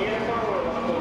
Tiempo, vamos a